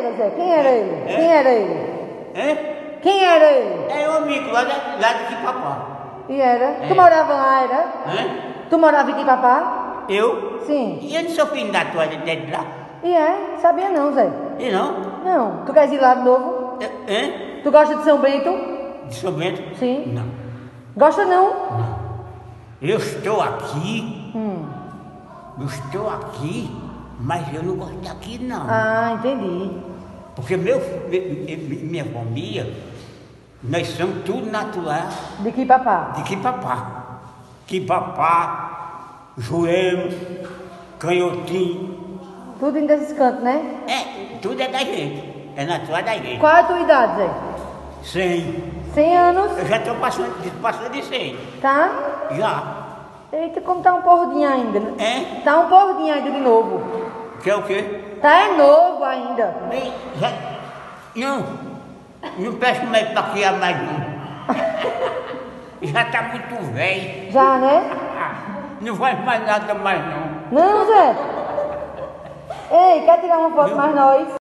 era, Zé? Quem era ele? É? Quem era ele? Hein? Quem era ele? É um amigo lá, da- lá de Quipapá. E era? É. Tu morava lá, era? Hein? Tu morava aqui, papá? Eu? Sim. E eu não sou filho da tua de lá? E é? Sabia não, Zé. E não? Não. Tu queres ir lá de novo? É- Hein? Tu gosta de São Bento? De São Bento? Sim. Não. Gosta não? Eu estou aqui, Hum. eu estou aqui, mas eu não gosto daqui não. Ah, entendi. Porque meu, mi- mi- minha família, nós somos tudo natural De que papá? de Quipapá. Quipapá, Joelho, Canhotinho. Tudo em desses cantos, né? É, tudo é da gente. É natural da gente. Qual é a tua idade, Zé? 100. 100 anos, Eu já estou passando, de- passando de 100. tá? Já. Eita, como tá um porrodinho ainda, né? É? Tá um porrodinho ainda de novo. Que é o quê? Tá é novo ainda. Nem- já- não, não peço mais para criar mais não. Já está muito velho. Já, né? Não faz mais nada mais não. Não, Zé. Ei, quer tirar uma foto mais nós?